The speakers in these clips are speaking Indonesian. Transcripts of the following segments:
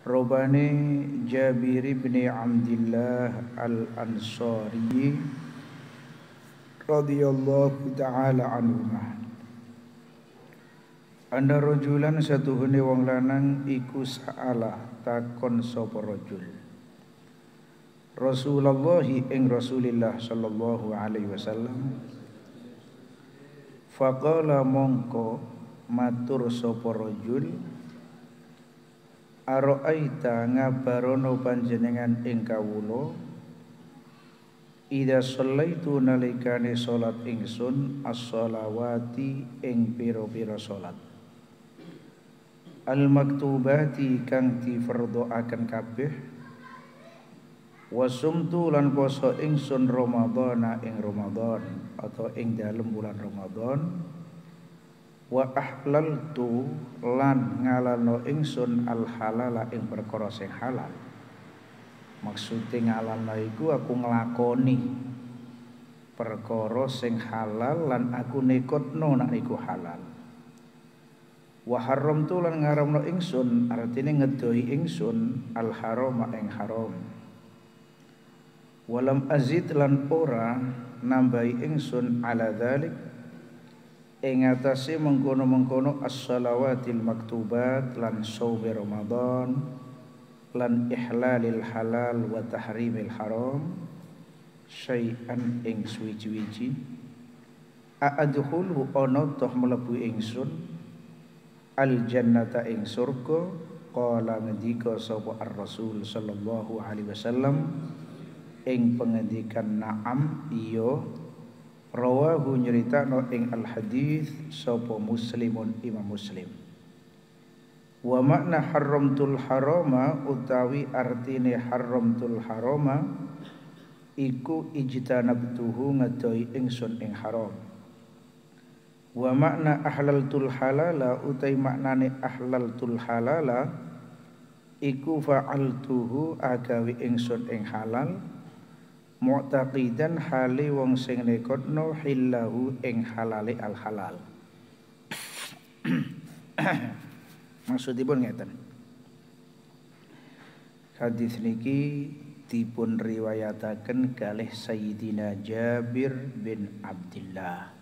Robani Jabir bin Abdullah Al-Ansari radhiyallahu taala anhu Anda rojulan satu hune wong lanang iku saala takon sapa rajul Rasulullah ing Rasulillah sallallahu alaihi wasallam. Faqala mongko matur sapa rajul Aro'aita ngabarono panjenengan ing kawula Ida sallaitu nalikane salat ingsun as-shalawati ing pira-pira salat Al-maktubati kang akan kabeh Wasumtu lan poso ingsun Ramadhana ing Ramadan atau ing dalem bulan Ramadan wa ahlaltu lan ngalano ingsun al halala ing perkara sing halal. Maksude ngalalno iku aku nglakoni perkara sing halal lan aku nekotno nek iku halal. Wa haramtu lan ngaramno ingsun artine ngedoi ingsun al harama ing haram. Walam azid lan ora nambahi ingsun ala dzalik ing atase mengkono-mengkono as-salawatil maktubat lan shaumi Ramadan lan ihlalil halal wa tahrimil haram syai'an ing suwi-wiji a'adkhulu ana toh mlebu ingsun al jannata ing surga qala ngendika sapa ar-rasul sallallahu alaihi wasallam ing pengendikan na'am iya Rawahu nyeritakno ing al hadis sapa muslimun imam muslim. Wa makna haramtul harama utawi artine haramtul harama iku ijtanabtuhu ngadoi ingsun ing haram. Wa makna ahlaltul halala utai maknane ahlaltul halala iku fa'altuhu agawi ingsun ing halal mu'taqidan hali wong sing nekotno hillahu ing halale al halal maksudipun ngeten. Hadis niki dipun riwayataken kalih Sayyidina Jabir bin Abdullah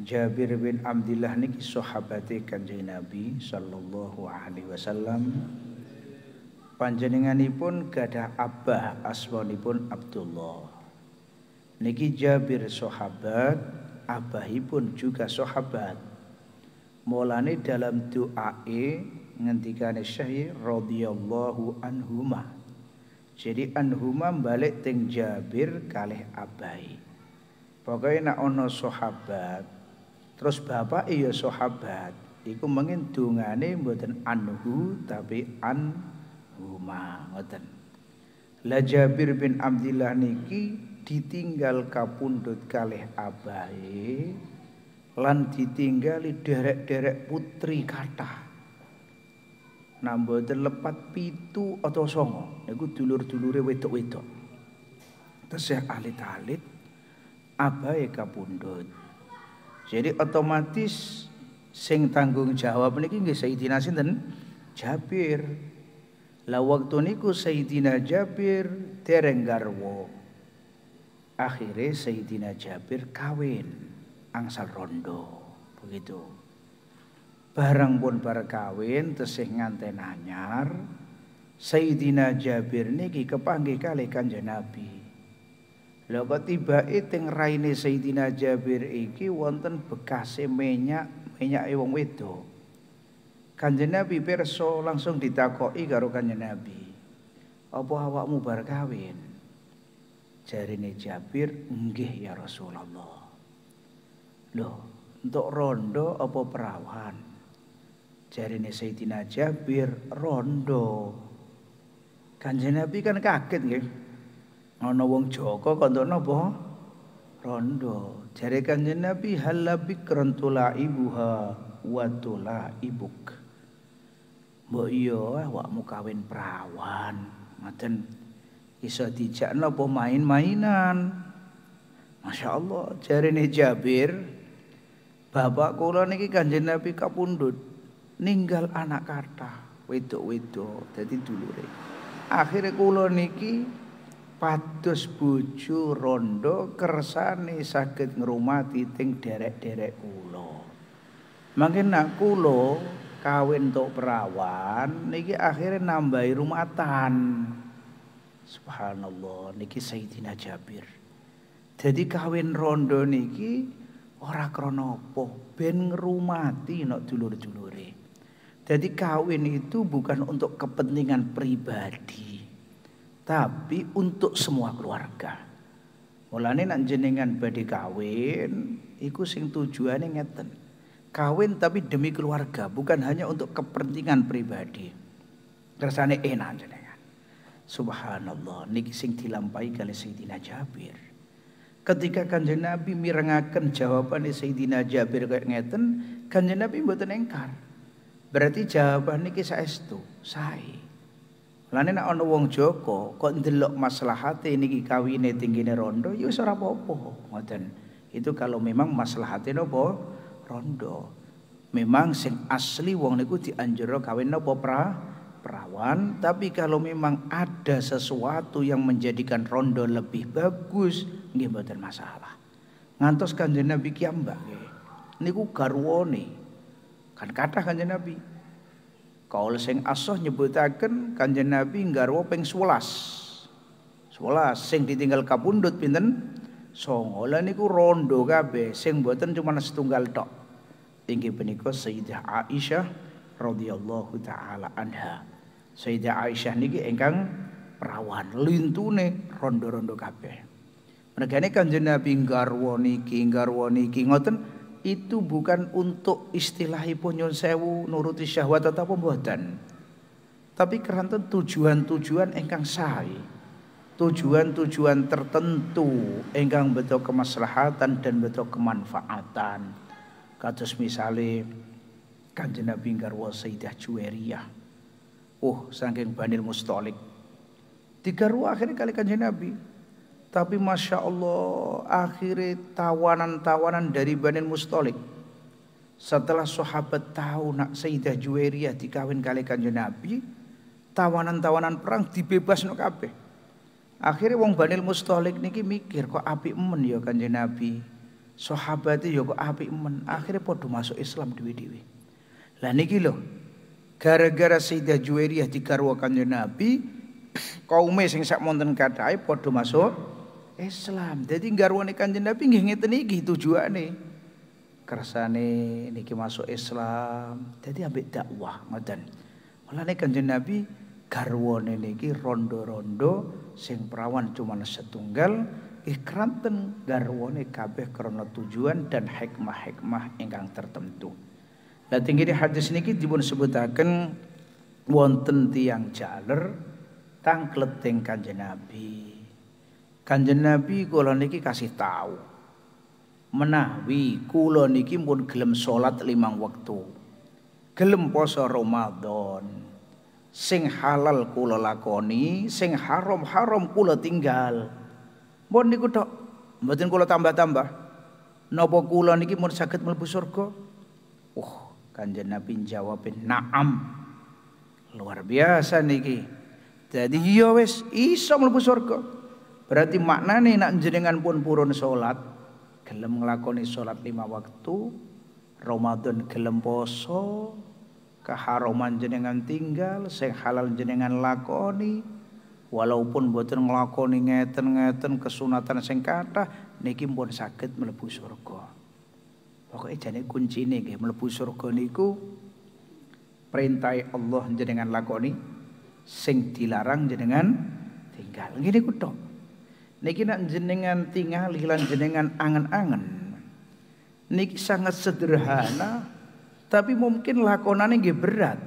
Jabir bin Abdullah niki sahabate Kanjeng Nabi sallallahu alaihi wasallam panjenenganipun gadah abah asmanipun Abdullah. Niki Jabir sahabat abahipun juga sahabat. Mulane dalam doae ngendikane Syekh radhiyallahu anhuma. Jadi anhuma balik teng Jabir kalih abai pokoknya nak ono sahabat terus bapak iya sahabat iku mengin dungane mboten anhu tapi an huma ngoten La Jabir bin Abdullah niki ditinggal kapundhut kalih abahe lan ditinggali derek-derek putri kathah. Nambah lepat pitu atau songo niku dulur-dulure wedok-wedok. Tesih alit-alit abahe kapundhut. Jadi otomatis sing tanggung jawab niki nggih Sayyidina sinten? Jabir. La waktu niku Sayyidina Jabir dereng garwo. Akhirnya Sayyidina Jabir kawin angsal rondo. Begitu. Barang pun bar kawin tesih nganten anyar. Sayyidina Jabir niki kepanggih kali Kanjeng Nabi. Lha kok tibake teng Sayyidina Jabir iki wonten bekase minyak minyak wong wedok. Kanjeng Nabi perso langsung ditakoki karo Kanjeng Nabi. Apa awakmu bar kawin? Jarine Jabir, "Nggih ya Rasulullah." Loh, untuk rondo apa perawan? Jarine Sayyidina Jabir, "Rondo." Kanjeng Nabi kan kaget nggih. Ana wong Joko kok entuk napa? Rondo. Jare Kanjeng Nabi, "Halabik rantula ibuha wa tula ibuk." Mbok iya awakmu kawin perawan. Ngoten iso dijak napa main-mainan. Masya Allah, jarine Jabir, bapak kula niki Kanjeng Nabi kapundhut ninggal anak kata. wedok-wedok dadi dulure. Akhire kula niki pados bojo rondo kersane saged ngrumati ting derek-derek kula. Mangke nak kula kawin tok perawan niki akhirnya nambahi rumatan. Subhanallah niki Sayyidina Jabir. Jadi kawin rondo niki ora krana apa ben ngrumati nok dulur-dulure. Jadi kawin itu bukan untuk kepentingan pribadi, tapi untuk semua keluarga. Mulane nak jenengan badhe kawin, iku sing tujuane ngeten. Kawin tapi demi keluarga, bukan hanya untuk kepentingan pribadi. Kersane enak jenengan. Subhanallah, niki sing dilampahi kali Sayyidina Jabir. Ketika kanjeng Nabi mirengaken jawaban Sayyidina Jabir kayak ngeten, kanjeng Nabi mboten engkar. Berarti jawaban niki saestu, sae. Lane nek ana wong Joko kok ndelok maslahate niki kawine tinggine rondo ya ora apa-apa, ngoten. Itu kalau memang maslahate napa rondo. Memang sing asli wong niku dianjur kawin napa pra perawan, tapi kalau memang ada sesuatu yang menjadikan rondo lebih bagus, nggih mboten masalah. Ngantos Kanjeng Nabi ki mbak nggih. Niku garwane. Kan kathah Kanjeng Nabi. Kaul sing asoh nyebutaken Kanjeng Nabi garwa ping 11. 11 sing ditinggal kapundhut pinten? Songo. Lah niku rondo kabeh sing mboten cuma setunggal tok. Inggih punika Sayyidah Aisyah radhiyallahu taala anha. Sayyidah Aisyah niki ingkang perawan lintune rondo-rondo kabeh. Mergane Kanjeng Nabi garwa niki garwa niki ngoten itu bukan untuk istilahipun nyun sewu nuruti syahwat atau pembuatan. Tapi keranten tujuan-tujuan ingkang sae. Tujuan-tujuan tertentu ingkang betul kemaslahatan dan betul kemanfaatan. Kados misale Kanjeng Nabi garwa Sayyidah Juwairiyah. Oh, saking Banil Mustalik. Tiga akhirnya kali kanjeng Nabi. Tapi Masya Allah akhirnya tawanan-tawanan dari Banil Mustalik. Setelah sahabat tahu nak Sayyidah Juwairiyah dikawin kali kanjeng Nabi. Tawanan-tawanan perang dibebas no. Akhirnya wong Banil Mustalik niki mikir kok api emen ya kanjeng Nabi. Sahabat ya kok api emen. Akhirnya podo masuk Islam dewi-dewi. Lah niki lho. Gara-gara Sayyidah Juwairiyah digarwakan Nabi, kaume sing sak monten kadahe padha masuk Islam. Dadi garwane Kanjeng Nabi nggih ngeten iki tujuane. Kersane niki masuk Islam. Dadi ambek dakwah ngoten. Mulane Kanjeng Nabi garwane niki rondo-rondo sing perawan cuma setunggal ikranten garwane kabeh karena tujuan dan hikmah-hikmah ingkang tertentu. Nah tinggi di hadis niki dipun sebutaken wonten tiang jaler tang kleting kanjeng Nabi. Kanjeng Nabi kula niki kasih tahu menawi kula niki pun gelem salat limang waktu. Gelem poso Ramadan. Sing halal kula lakoni, sing haram-haram kula tinggal. Mun niku tok, mboten kula tambah-tambah. Napa kula niki mun saged mlebu surga? Uh, Kanjeng Nabi jawab naam. Luar biasa niki. Jadi iya wis iso mlebu surga. Berarti maknane nak jenengan pun purun salat, gelem nglakoni salat lima waktu, Ramadan gelem poso, keharaman jenengan tinggal, sing halal jenengan lakoni, walaupun boten nglakoni ngeten-ngeten kesunatan sing kathah niki pun saged mlebu surga. Pokoknya jane kuncine nggih mlebu surga niku perintah Allah jenengan lakoni sing dilarang jenengan tinggal. Ngene ku tok. Niki nak jenengan tinggal lan jenengan angen-angen. Niki sangat sederhana tapi mungkin lakonane nggih berat.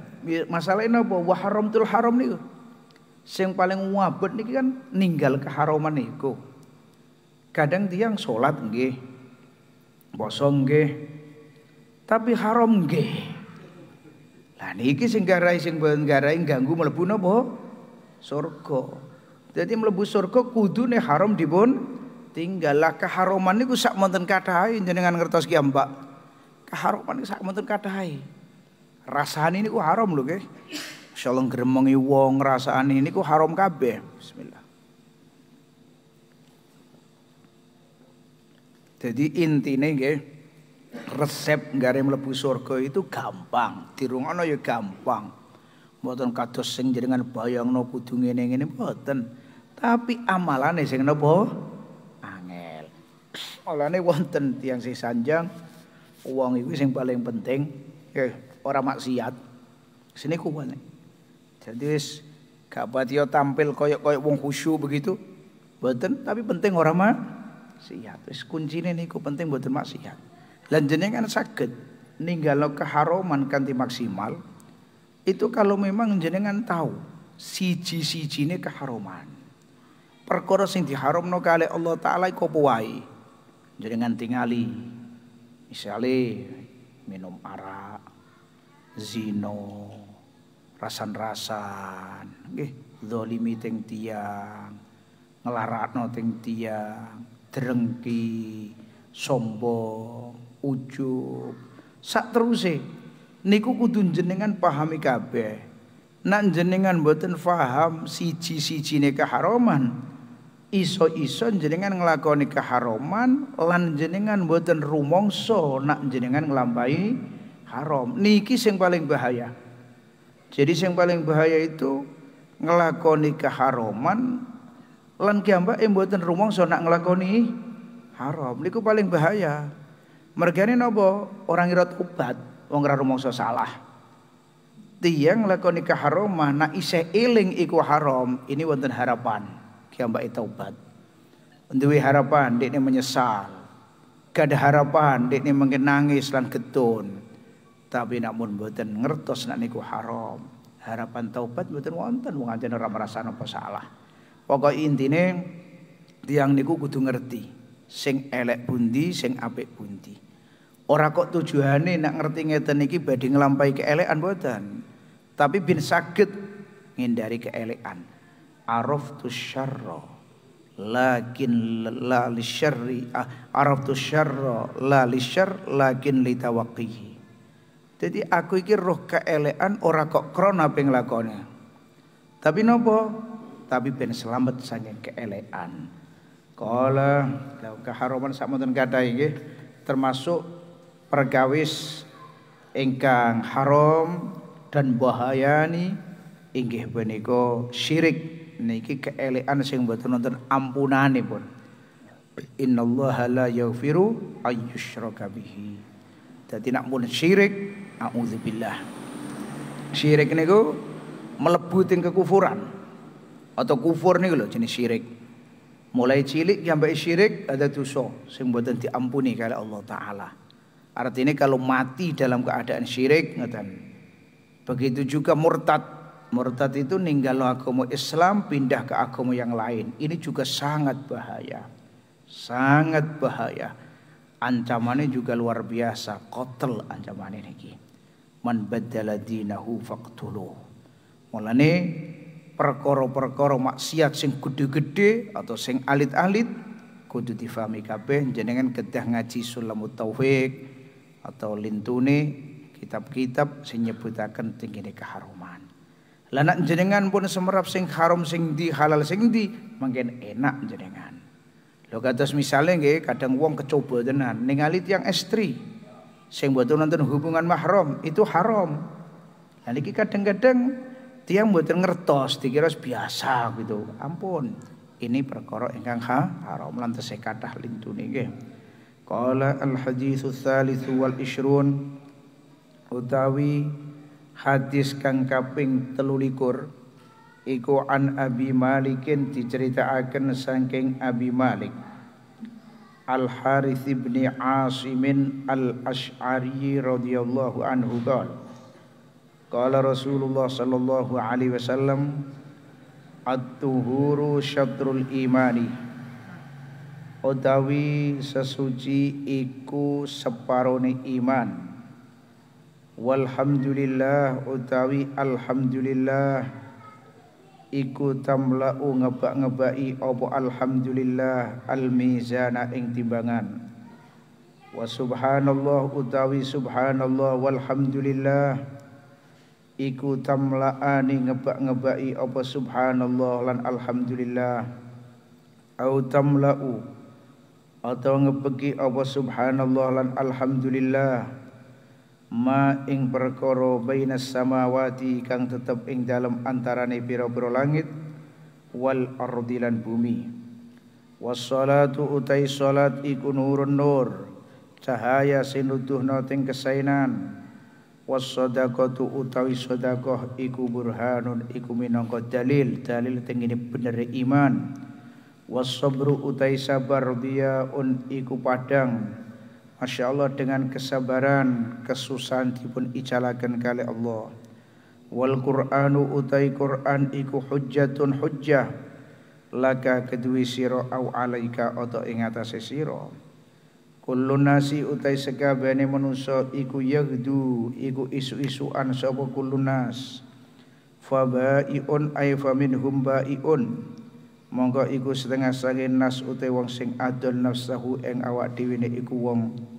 Masalahnya apa? Wa haramtul haram niku. Sing paling wabet niki kan ninggal keharaman niku. Kadang tiang sholat nggih, Poso nggih. Tapi haram nggih. Lah niki sing garai sing boten garai ganggu mlebu napa? Surga. Jadi mlebu surga kudune haram dipun tinggal lah keharaman niku sak monten kathah jenengan ngertos ki Mbak. Keharaman niku sak monten kathah. Rasane niku haram lho nggih. Insyaallah gremengi wong ngrasakane niku haram kabeh. Bismillah. Jadi intine nggih resep nggare mlebu surga itu gampang, dirungono ya gampang. Mboten kados sing jenengan bayangno kudu ngene-ngene mboten. Tapi amalane sing napa? Angel. Olane wonten tiyang sing sanjang wong iku sing paling penting ya ora maksiat. Sini kuwane. Jadi wis gak patio tampil koyok-koyok wong khusyuk begitu. Mboten, tapi penting orang mah sihat. Wis kuncine niku penting mboten maksiat. Lan jenengan saged ninggalo keharuman kanthi maksimal. Itu kalau memang jenengan tahu siji-sijine keharuman. Perkara sing diharamno kali Allah taala iku apa. Jenengan tingali. Misale minum arak, zino, rasan-rasan. Nggih zalimi teng tiang nglarakno teng tiang drengki sombong ujub sak teruse niku kudu jenengan pahami kabeh. Nak jenengan mboten paham siji-sijine keharaman iso-iso jenengan nglakoni keharaman lan jenengan mboten rumangsa nak jenengan nglampahi haram. Niki sing paling bahaya jadi yang paling bahaya itu ngelakoni keharuman lan kiambak mboten rumangsa nak ngelakoni haram niku paling bahaya. Mergane napa orang irat obat wong ora rumangsa salah. Tiang ngelakoni keharuman nak isih eling iku haram ini wonten harapan kiambak taubat. Duwe harapan dekne menyesal. Gak ada harapan dekne mungkin nangis lan getun tapi namun mboten ngertos nak niku haram. Harapan taubat mboten wonten wong anjen ora merasa napa salah. Pokok intine tiang niku kudu ngerti sing elek bundi, sing apik bundi. Ora kok tujuane nak ngerti ngeten iki badhe nglampahi keelekan mboten. Tapi bin saged ngindari keelekan. Araftu syarra lakin la li syarri ah, araftu syarra la li syarr lakin li tawaqqihi jadi aku iki roh keelean ora kok krona ping lakone. Tapi nopo? Tapi ben selamat saking keelean. Kala lau keharuman sakmonten gadai nggih termasuk pergawis ingkang haram dan bahayani inggih punika syirik niki keelean sing mboten wonten ampunanipun. Innallaha la yaghfiru ayyushraka bihi. Dadi nak mun syirik A'udzubillah. Syirik niku mlebu ing kekufuran. Atau kufur niku lho jenis syirik. Mulai cilik sampai syirik ada dosa sing mboten diampuni kali Allah taala. Artinya kalau mati dalam keadaan syirik ngeten. Begitu juga murtad. Murtad itu ninggal agama Islam pindah ke agama yang lain. Ini juga sangat bahaya. Sangat bahaya. Ancamannya juga luar biasa. Kotel ancamannya niki man badala dinahu faqtulu. Mulane perkara-perkara maksiat sing gede-gede atau sing alit-alit kudu difahami kabeh jenengan kedah ngaji sulamut tauhid atau lintune kitab-kitab sing nyebutaken tinggi keharuman. Lah nek jenengan pun semerap sing haram sing di halal sing di mungkin enak jenengan. Lho kados misalnya nggih kadang wong kecoba tenan ningali tiyang estri sing mboten nonton hubungan mahram itu haram. Nah niki kadang-kadang tiang mboten ngertos dikira biasa gitu. Ampun, ini perkara ingkang ha, haram lan tesih kathah lintune nggih. Qala al haditsu tsalitsu wal ishrun utawi hadis kang kaping 13 iku an Abi Malikin diceritakaken saking Abi Malik Al Harith bin Asim Al Ash'ari radhiyallahu anhu qala Qala Rasulullah sallallahu alaihi wasallam At-tuhuru syatrul imani Utawi sesuci iku separone iman Walhamdulillah utawi alhamdulillah iku tamla'u ngebak-ngebaki apa alhamdulillah al-mizana ing timbangan. Wa subhanallah utawi subhanallah walhamdulillah iku tamlaani ngebak-ngebaki apa subhanallah lan alhamdulillah. Au tamla'u atau ngebeki apa subhanallah lan alhamdulillah ma ing perkara bainas samawati kang tetep ing dalam antarane pira-pira langit wal ardi lan bumi. Wassalatu utai salat iku nurun nur cahaya sinuduhna teng kesainan. Wassadaqatu utawi sedekah iku burhanun iku minangka dalil dalil teng bener iman. Wasabru utai sabar un iku padang Masya Allah dengan kesabaran kesusahan dipun icalakan kali Allah. Wal Qur'anu utai Qur'an iku hujjatun hujjah. Laka kedui siro au alaika atau ing siro Kullu nasi utai sekabene manusa iku yagdu iku isu-isuan sapa kullu nas. Fabai'un ay faminhum ba'iun. Monggo iku setengah sange nas utai wong sing adol nafsahu ing awak dhewe iku wong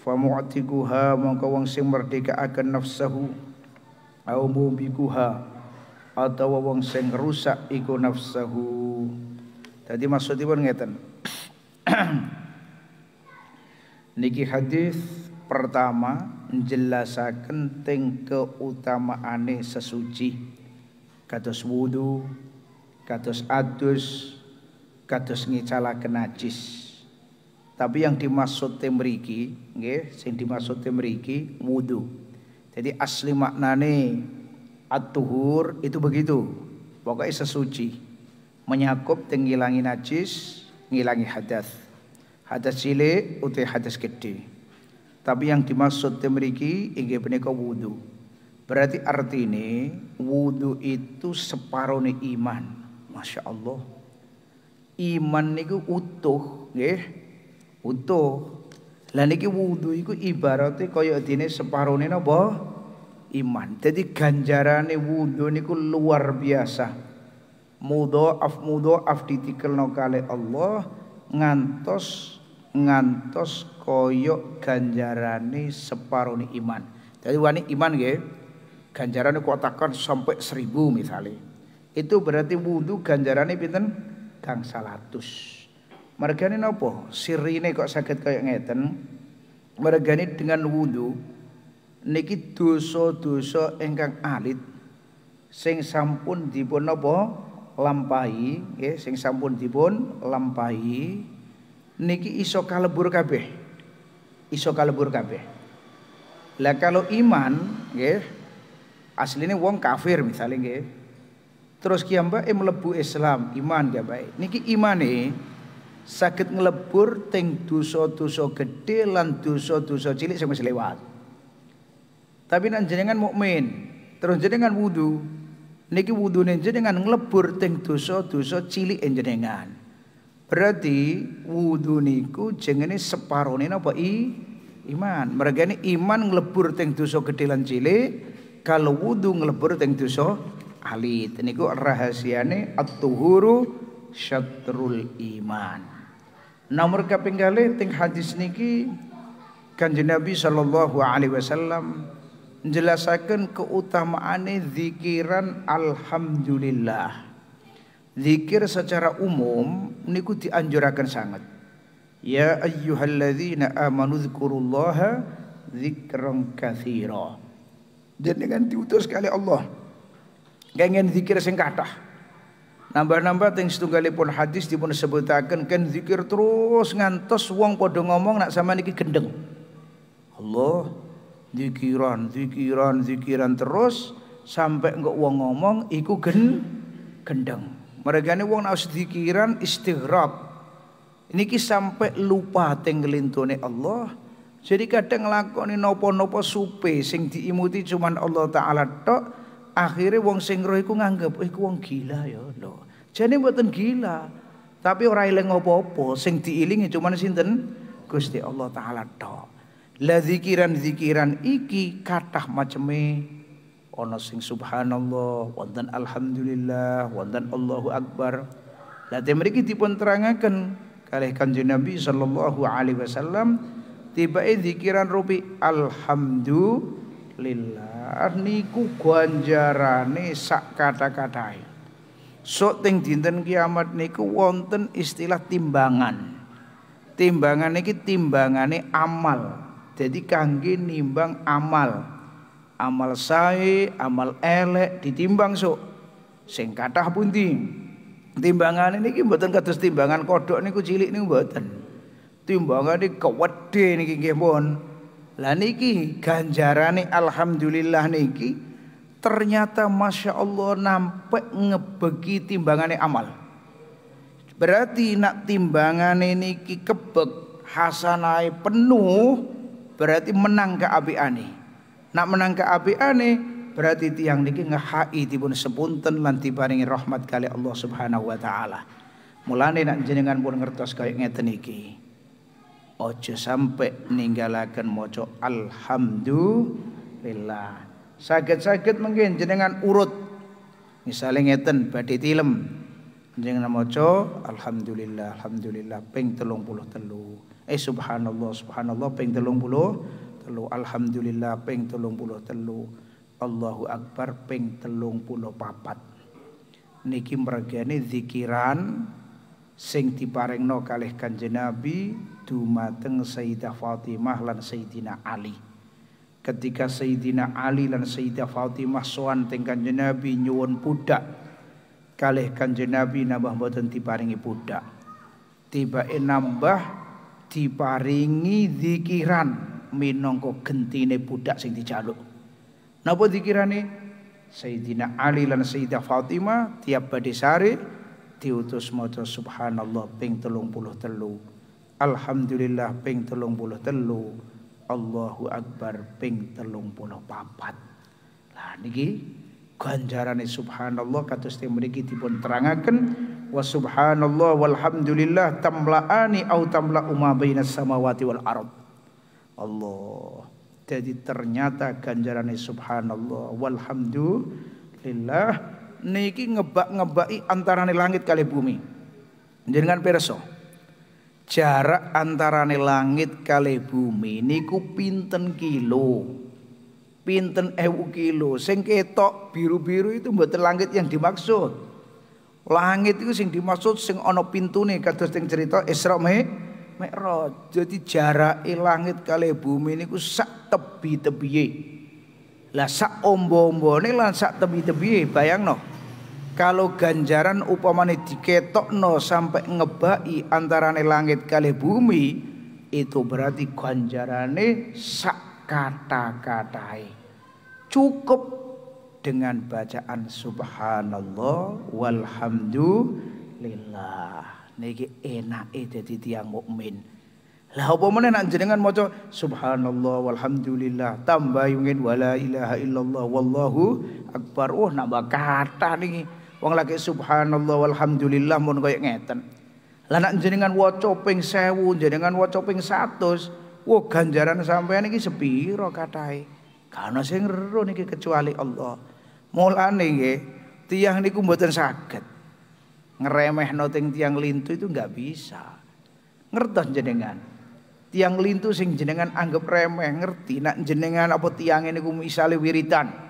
fa mu'tikuha monggo wong sing merdeka akan nafsahu au mubikuha atau wong sing rusak iku nafsahu. Tadi maksudipun ngeten. Niki hadis pertama menjelasaken teng keutamaane sesuci. Kados wudu kados adus kados ngicalaken najis tapi yang dimaksud temriki nggih sing dimaksud temriki wudu. Jadi asli maknane at-tuhur itu begitu. Pokoknya sesuci. Menyakup tenggilangi najis ngilangi hadas. Hadas cilik utai hadas gede tapi yang dimaksud temriki inggih punika wudu. Berarti artinya wudu itu separuh iman. Masya Allah. Iman niku utuh, nggih. Utuh. Lah niki wudu iku ibarate kaya dene separone napa? Iman. Jadi ganjarane wudu niku luar biasa. Mudhaaf mudhaaf ditikelno kali Allah ngantos ngantos koyok ganjarane separone iman. Jadi wani iman nggih ganjarane kuatakan sampai seribu misalnya itu berarti wudhu ganjarane pinten kang salatus mergane napa? Sirine kok sakit kaya ngeten. Mergane dengan wudhu niki dosa-dosa ingkang alit sing sampun dipun napa? Lampahi nggih sing sampun dipun lampahi. Niki iso kalebur kabeh. Iso kalebur kabeh. Lah kalau iman nggih aslinya wong kafir misalnya nggih Terus kiambake melebu Islam, iman ya baik. Niki imane sakit ngelebur teng dosa-dosa gede lan dosa-dosa cilik sing wis lewat. Tapi nan jenengan mukmin, terus jenengan wudu. Niki wudune jenengan ngelebur teng dosa-dosa cilik jenengan. Berarti wudu niku jengene separone napa i iman. Mergane iman ngelebur teng dosa gede lan cilik, kalau wudu ngelebur teng dosa alit niku rahasiane at-tuhuru syatrul iman nomor kaping kalih teng hadis niki Kanjeng Nabi sallallahu alaihi wasallam menjelaskan keutamaane zikiran alhamdulillah. Zikir secara umum niku dianjurakan sangat ya ayyuhalladzina amanu dzkurullaha dzikran katsira. Jenengan diutus kali Allah. Kengen zikir sing kathah. Nambah-nambah teng setunggalipun hadis dipun sebutaken kan zikir terus ngantos wong padha ngomong nak sama niki gendeng. Allah zikiran, zikiran, zikiran terus sampai enggak wong ngomong iku gen gendeng. Mereka ini wong nak zikiran istighraq. Niki sampai lupa teng gelintone Allah. Jadi kadang nglakoni nopo-nopo supe sing diimuti cuman Allah taala tok akhirnya wong sing roh iku nganggep oh, iku wong gila ya lho. Jane mboten gila. Tapi ora eling apa-apa, sing diilingi cuman sinten? Gusti Allah taala tok. La zikiran-zikiran iki kathah maceme ana sing subhanallah, wonten alhamdulillah, wonten Allahu akbar. Lah mriki dipun terangaken kalih Kanjeng Nabi sallallahu alaihi wasallam tibae zikiran rupi alhamdulillah niku ganjarane sak kata-katae. Sok ting dinten kiamat niku wonten istilah timbangan. Timbangan niki timbangane amal. Jadi kangge nimbang amal. Amal sae, amal elek ditimbang sok. Sing kathah pundi? Timbangan niki mboten kados timbangan kodok niku cilik niku mboten. Timbangane kewedhe niki nggih. Lah niki ganjarane alhamdulillah niki ternyata masya Allah nampak ngebegi timbangannya amal. Berarti nak timbangannya niki kebek hasanai penuh berarti menang ke api ane. Nak menang ke api ane berarti tiang niki ngehai dipun sepunten lan diparingi rahmat kali Allah Subhanahu wa taala. Mulane nak jenengan pun ngertos kaya ngeten iki. Ojo sampai ninggalaken maca alhamdulillah. Sakit-sakit mungkin jenengan urut. Misalnya ngeten badhe tilem. Jenengan maca alhamdulillah alhamdulillah ping 33 eh subhanallah subhanallah ping telung puluh telu alhamdulillah ping telung puluh telu Allahu akbar ping telung puluh papat niki mergane zikiran sing diparingno kalih Kanjeng Nabi dumateng Sayyidah Fatimah lan Sayyidina Ali ketika Sayyidina Ali lan Sayyidah Fatimah sowan teng Kanjeng Nabi nyuwun budak kalih Kanjeng Nabi nambah mboten diparingi budak tiba nambah diparingi zikiran minangka gentine budak sing dijaluk. Napa zikirane? Sayyidina Ali lan Sayyidah Fatimah tiap badhe sare diutus maca subhanallah ping 33. Alhamdulillah ping 33. Allahu Akbar ping 34. Lah niki ganjarane subhanallah kados teng mriki dipun terangaken wa subhanallah walhamdulillah tamla'ani au tamla'u ma bainas samawati wal ard. Allah. Jadi ternyata ganjaran subhanallah walhamdulillah niki ngebak-ngebaki antarane langit kali bumi. Jenengan perso. Jarak antarane langit kali bumi niku pinten kilo. Pinten ewu kilo. Sing ketok biru-biru itu mboten langit yang dimaksud. Langit itu sing dimaksud sing ana pintune kados sing cerita Isra Mi'raj. Jadi jarak langit kali bumi niku sak tebi-tebiye. Lah sak ombo-ombone lan sak tebi-tebiye bayangno. Kalau ganjaran upamane diketokno sampai ngebai antarane langit kali bumi itu berarti ganjarane sak kata-katai. Cukup dengan bacaan subhanallah walhamdulillah. Niki enake dadi tiyang mukmin. Lah apa meneh nek jenengan maca subhanallah walhamdulillah tambah mungkin wala ilaha illallah wallahu akbar. Wah nambah kata niki wong lagi subhanallah walhamdulillah mun koyo ngeten lah nek jenengan waca ping 1000 jenengan waca ping 100 wah ganjaran sampean iki sepiro katahe Karena sing ero niki kecuali Allah. Mulane nggih, tiang niku mboten saged. Ngeremehno teng tiang lintu itu nggak bisa. Ngertos jenengan. Tiang lintu sing jenengan anggap remeh ngerti nak jenengan apa tiang ini ku misale wiritan.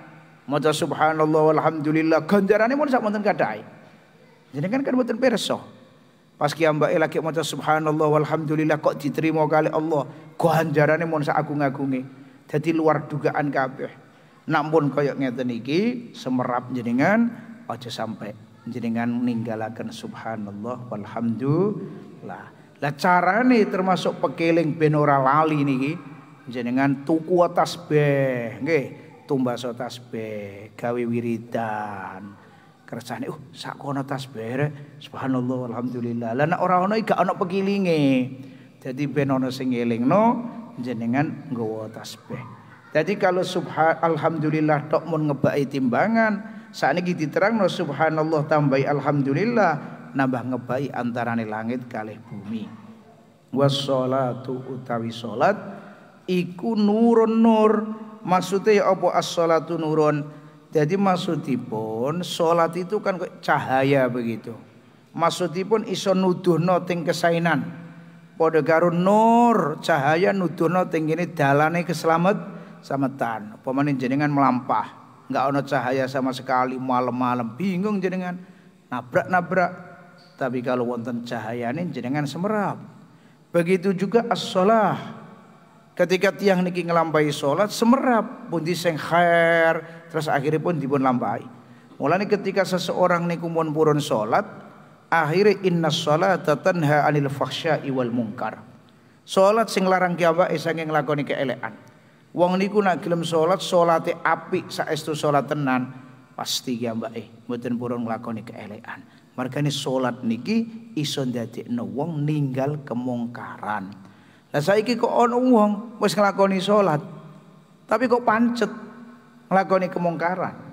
Maca subhanallah walhamdulillah ganjarane mun sak wonten kadai. Jenengan kan mboten perso. Pas kiambake lagi maca subhanallah walhamdulillah kok diterima kali Allah. Ganjarane mun sak agung-agunge. Jadi luar dugaan kabeh. Namun koyok ngeten iki semerap jenengan aja sampai jenengan ninggalaken subhanallah walhamdulillah. Lah carane termasuk pekeling ben ora lali niki jenengan tuku tasbih nggih tumbaso tasbih gawe wiridan kersane uh sakono tasbih subhanallah walhamdulillah lah nek ora ono gak ono pekilinge jadi ben ono sing elingno jenengan nggawa tasbih. Jadi kalau subhan alhamdulillah tok mun ngebai timbangan, saat ini diterang no subhanallah tambahi alhamdulillah nambah ngebai antarane langit kalih bumi. Wassalatu utawi salat iku nurun nur. Maksudnya apa as-salatu nurun? Jadi maksudipun salat itu kan cahaya begitu. Maksudipun iso nuduhno ting kesainan. Padha karo nur cahaya nuduhno teng kene dalane keselamat sametan. Pemanin jenengan melampah, nggak ono cahaya sama sekali malam-malam bingung jenengan nabrak-nabrak. Tapi kalau wonten cahaya ini jenengan semerap. Begitu juga as-sholah. Ketika tiang niki ngelampai sholat semerap pun diseng khair terus akhirnya pun dipun lampai. Mulanya ketika seseorang niku mun purun sholat akhirnya inna sholata tanha anil fahsya'i wal munkar. Salat sing larang kiambake saking nglakoni keelekan. Wong niku nak gelem salat salate apik saestu salat tenan pasti kiambake mboten purun nglakoni keelekan. Margane salat niki iso ndadekno wong ninggal kemungkaran. Lah saiki kok ana wong wis nglakoni salat tapi kok pancet nglakoni kemungkaran.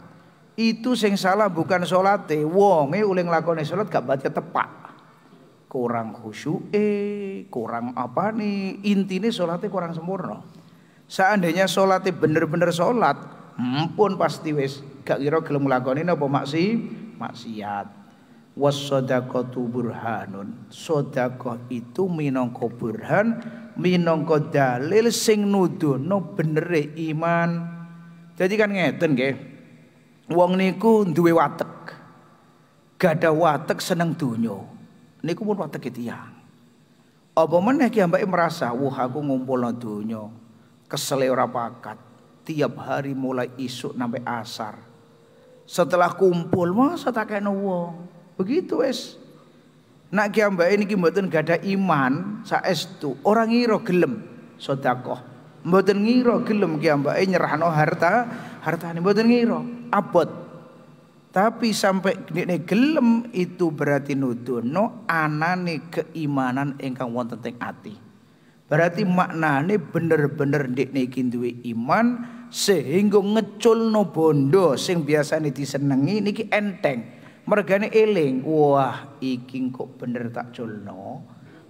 Itu sing salah bukan salate, wonge oleh nglakoni salat gak baca tepak. Kurang khusyuk eh kurang apa nih intinya sholatnya kurang sempurna. Seandainya sholatnya bener-bener sholat ampun pasti wes gak kira gelem nglakoni apa maksi maksiat wasodaqatu burhanun sodakoh itu minangka burhan minangka dalil sing nuduhno benere iman jadi kan ngeten nggih wong niku duwe watek gak ada watek seneng dunyo niku pun watek tiyang. Apa meneh ki merasa, wah aku ngumpulno donya, kesele ora pakat. Tiap hari mulai isuk sampai asar. Setelah kumpul masa tak kena wong. Begitu wes. Nak ki ambake niki mboten gada iman saestu, orang ngira gelem sedekah. Mboten ngira gelem ki ambake nyerahno harta, hartane mboten ngira. Abot tapi sampai ini gelem itu berarti nuduno anane keimanan ingkang wonten teng ati. Berarti maknane bener-bener ndekne iki duwe iman sehingga ngeculno bondo sing biasane disenengi niki enteng. Mergane eling, wah iki kok bener tak culno.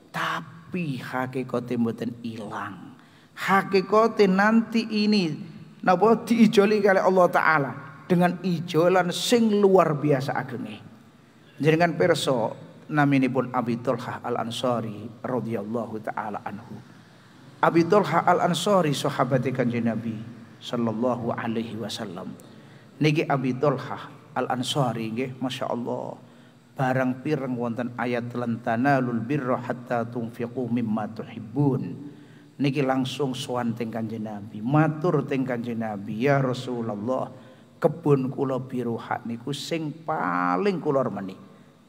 Tapi hakikate mboten ilang. Hakikate nanti ini napa diijoli kali Allah taala dengan ijolan sing luar biasa agenge. Jenengan perso naminipun Abi Talha Al Ansari radhiyallahu taala anhu. Abi Talha Al Ansari sahabat kanjeng Nabi sallallahu alaihi wasallam. Niki Abi Talha Al Ansari nggih masyaallah. Barang pireng wonten ayat lan tanalul birra hatta tunfiqu mimma tuhibbun. Niki langsung sowan teng kanjeng Nabi, matur teng kanjeng Nabi, ya Rasulullah kebun kula biruha niku sing paling kula remeni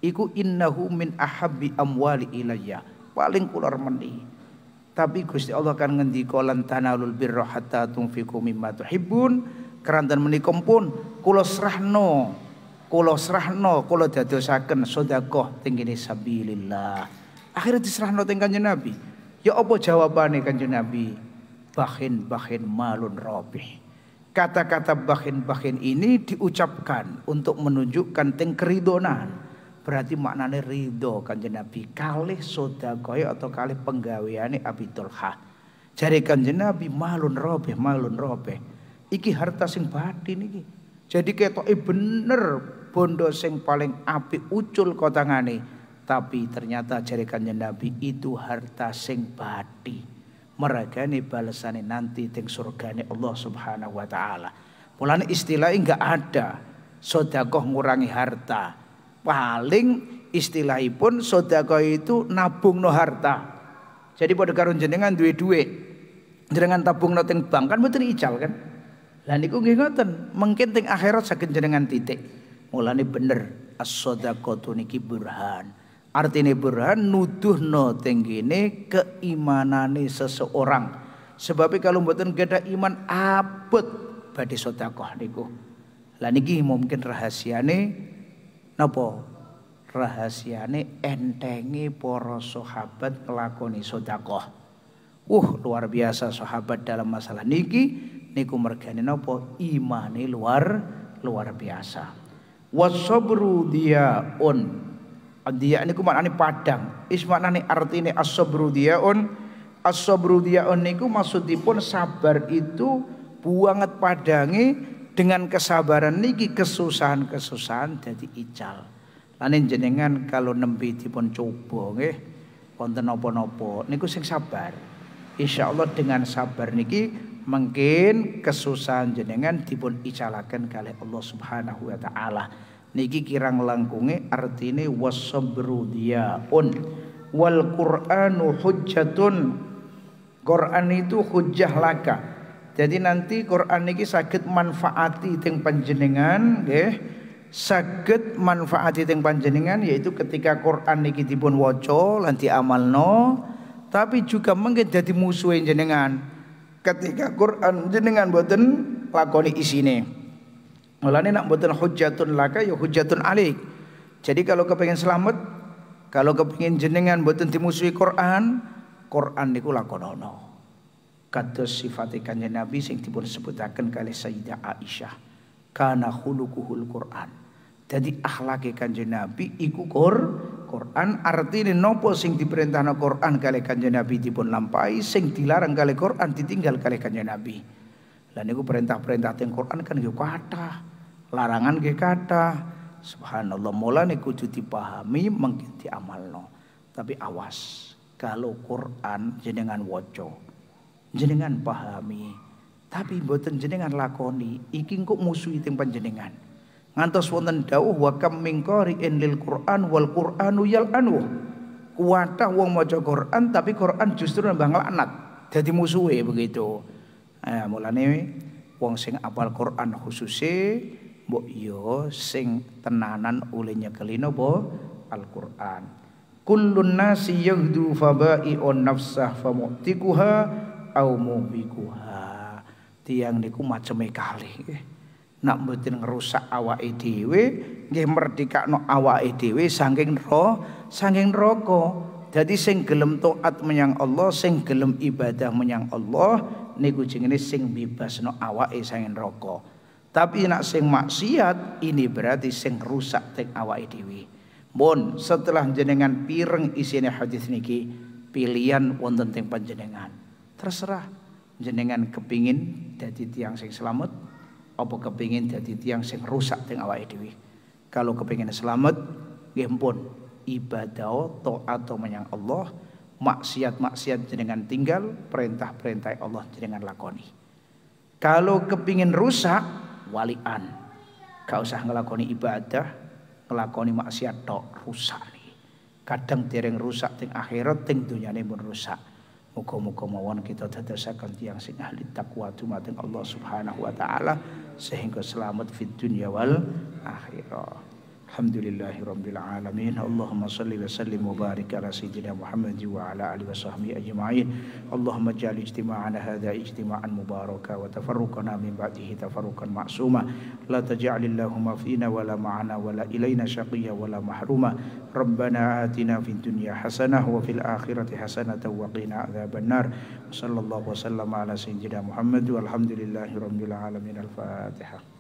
iku innahu min ahabbi amwali ilayya paling kula remeni tapi Gusti Allah kan ngendika lan tanalul birra hatta tunfiqu mimma tuhibbun keranten menika pun kula serahno kula serahno kula dadosaken sedekah teng kene sabilillah akhirnya diserahno teng kanjeng Nabi ya apa jawabane kanjeng Nabi bahin bahin malun robih Kata-kata bahin-bahin ini diucapkan untuk menunjukkan teng keridonan. Berarti maknanya ridho kanjeng Nabi kalih sodagoy atau kalih penggaweane Abi Tolha. Jari kanjeng Nabi malun robe, malun robe. Iki harta sing batin iki. Jadi ketoke bener bondo sing paling api ucul kotangane. Tapi ternyata jari kanjeng Nabi itu harta sing batin meragani balasane nanti teng surgane Allah Subhanahu wa taala. Mulane istilah enggak ada sodakoh ngurangi harta. Paling istilahipun sodakoh itu nabung no harta. Jadi pada karun jenengan duwe duwe jenengan tabung no teng bank kan betul ical kan. Lah niku nggih ngoten, mungkin teng akhirat saged jenengan titik. Mulane bener as-sadaqatu niki burhan. Artinya burhan nuduh no tenggine keimanane seseorang. Sebab kalau mboten gada iman abot badhe sedekah niku. Lah niki mungkin rahasiane napa? Rahasiane entenge para sahabat nglakoni sedekah. Uh, luar biasa sahabat dalam masalah niki niku mergane napa? Imane luar luar biasa. Wasabru diaun dia niku maknane padang. Is maknane artine as-sabru diaun. As-sabru diaun niku maksudipun sabar itu buanget padange dengan kesabaran niki kesusahan-kesusahan jadi ical. Lan jenengan kalau nembe dipun coba nggih wonten napa-napa niku sing sabar. Insya Allah dengan sabar niki mungkin kesusahan jenengan dipun icalaken kali Allah Subhanahu wa taala. Niki kirang langkunge artine wasabru diaun wal qur'anu hujjatun. Quran itu hujjah laka. Jadi nanti Quran niki sakit manfaati ting panjenengan nggih. Saged manfaati ting panjenengan yaitu ketika Quran niki dipun waca lan diamalno tapi juga mungkin jadi musuh jenengan ketika Quran jenengan boten lakoni isine. Mulane nak boten hujatun laka ya hujatun alik. Jadi kalau kepengen selamat, kalau kepengen jenengan boten dimusuhi Quran, Quran niku lakonono. Kados sifate kanjeng Nabi sing dipun sebutaken kali Sayyidah Aisyah. Kana khuluquhul Quran. Jadi akhlake kanjeng Nabi iku Quran Quran. Artinya nopo sing diperintahna Quran kali kanjeng Nabi dipun lampahi sing dilarang kali Quran ditinggal kali kanjeng Nabi. Lan niku perintah-perintah teng Quran kan yo kata larangan ge kata subhanallah mulane kudu dipahami mungkin diamalno. Tapi awas kalau Quran jenengan waca jenengan pahami tapi mboten jenengan lakoni iki kok musuh teng panjenengan ngantos wonten dawuh wa kam min qari'in lil Qur'an wal Qur'anu anu Kuwatah wong maca Quran tapi Quran justru nambah laknat. Dadi musuhe begitu. Eh mulane wong sing apal Quran khususe mbok yo iya sing tenanan oleh nyekeli napa Al-Qur'an. Kullun nasi yaghdu on nafsah famu'tikuha au mubikuha. Tiang niku maceme kali nak mboten ngerusak awake dhewe nggih merdekakno awake dhewe saking ro saking neraka. Jadi sing gelem taat menyang Allah sing gelem ibadah menyang Allah niku jenenge sing bebasno awake saking neraka. Tapi nak sing maksiat ini berarti sing rusak teng awake dhewe. Bon, setelah jenengan pireng isine hadis niki, pilihan wonten teng panjenengan. Terserah jenengan kepingin jadi tiang sing selamat apa kepingin jadi tiang sing rusak teng awake dhewe? Kalau kepingin selamat nggih pun ibadah taat menyang Allah maksiat-maksiat jenengan tinggal perintah-perintah Allah jenengan lakoni. Kalau kepingin rusak walian. Gak usah ngelakoni ibadah ngelakoni maksiat tok rusak nih kadang dereng rusak teng akhirat teng dunyane pun rusak. Muga-muga mawon kita dadosaken tiyang sing ahli takwa dumateng Allah Subhanahu wa taala sehingga selamat fid dunya wal akhirah. الحمد لله رب العالمين. اللهم صل وسلم وبارك على سيدنا محمد وعلى آله وصحبه أجمعين. اللهم اجعل اجتماعنا هذا اجتماعا مباركا وتفرقنا من بعده تفرقا معصوما. لا تجعل اللهم فينا ولا معنا ولا إلينا شقيا ولا محروما. ربنا آتنا في الدنيا حسنة وفي الآخرة حسنة وقنا عذاب النار. وصلى الله وسلم على سيدنا محمد والحمد لله رب العالمين. الفاتحة.